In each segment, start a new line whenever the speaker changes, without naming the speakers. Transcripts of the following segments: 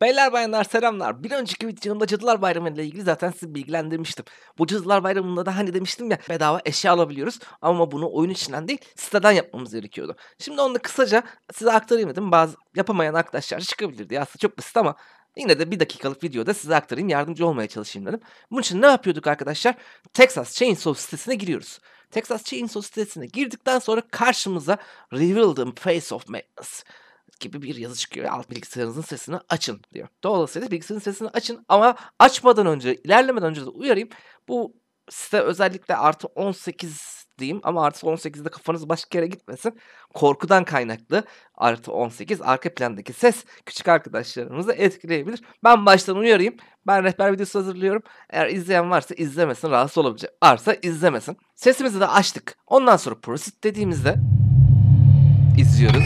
Beyler bayanlar selamlar. Bir önceki videomda Cadılar Bayramı ile ilgili zaten sizi bilgilendirmiştim. Bu Cadılar Bayramı'nda da hani demiştim ya bedava eşya alabiliyoruz ama bunu oyun içinden değil siteden yapmamız gerekiyordu. Şimdi onu da kısaca size aktarayım dedim. Bazı yapamayan arkadaşlar çıkabilirdi. Ya Aslında çok basit ama yine de bir dakikalık videoda size aktarayım yardımcı olmaya çalışayım dedim. Bunun için ne yapıyorduk arkadaşlar? Texas Chainsaw sitesine giriyoruz. Texas Chainsaw sitesine girdikten sonra karşımıza Reveal the Face of Madness gibi bir yazı çıkıyor. Alt bilgisayarınızın sesini açın diyor. Dolayısıyla bilgisayarın sesini açın ama açmadan önce, ilerlemeden önce de uyarayım. Bu site özellikle artı 18 diyeyim ama artı 18'de kafanız başka yere gitmesin. Korkudan kaynaklı artı 18 arka plandaki ses küçük arkadaşlarımızı etkileyebilir. Ben baştan uyarayım. Ben rehber videosu hazırlıyorum. Eğer izleyen varsa izlemesin. Rahatsız olabilecek varsa izlemesin. Sesimizi de açtık. Ondan sonra proceed dediğimizde izliyoruz.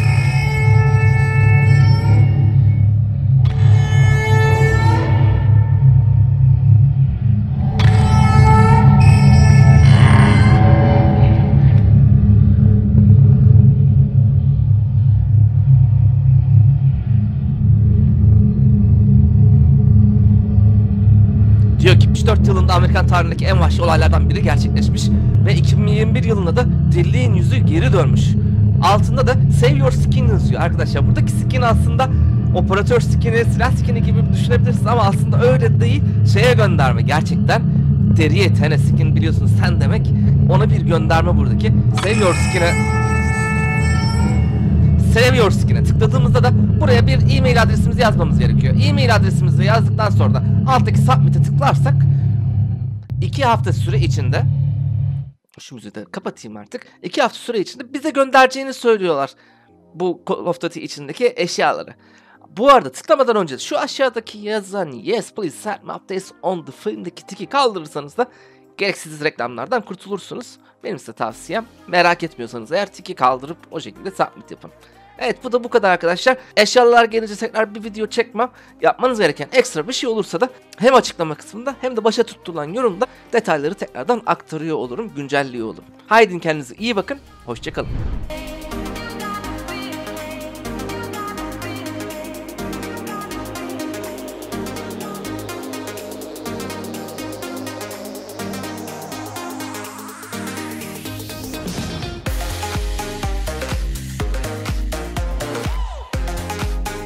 Diyor ki 74 yılında Amerikan tarihindeki en vahşi olaylardan biri gerçekleşmiş ve 2021 yılında da deliliğin yüzü geri dönmüş. Altında da Save Your Skin yazıyor arkadaşlar. Buradaki skin aslında operatör skini, silah skini gibi düşünebilirsiniz ama aslında öyle değil. Şeye gönderme gerçekten deriye tene skin biliyorsun sen demek. Ona bir gönderme buradaki. Save Your Skin'e Save Your Skin'e tıkladığımızda da buraya bir e-mail adresimizi yazmamız gerekiyor. E-mail adresimizi yazdıktan sonra da alttaki Submit'e tıklarsak 2 hafta süre içinde şu müziği de kapatayım artık. 2 hafta süre içinde bize göndereceğini söylüyorlar. Bu Call of Duty içindeki eşyaları. Bu arada tıklamadan önce şu aşağıdaki yazan yes please send me updates on the film'deki tiki kaldırırsanız da gereksiz reklamlardan kurtulursunuz. Benim size tavsiyem merak etmiyorsanız eğer tiki kaldırıp o şekilde submit yapın. Evet bu da bu kadar arkadaşlar. Eşyalar gelince tekrar bir video çekmem. Yapmanız gereken ekstra bir şey olursa da hem açıklama kısmında hem de başa tutturulan yorumda detayları tekrardan aktarıyor olurum, güncelliyor olurum. Haydi kendinize iyi bakın, hoşçakalın.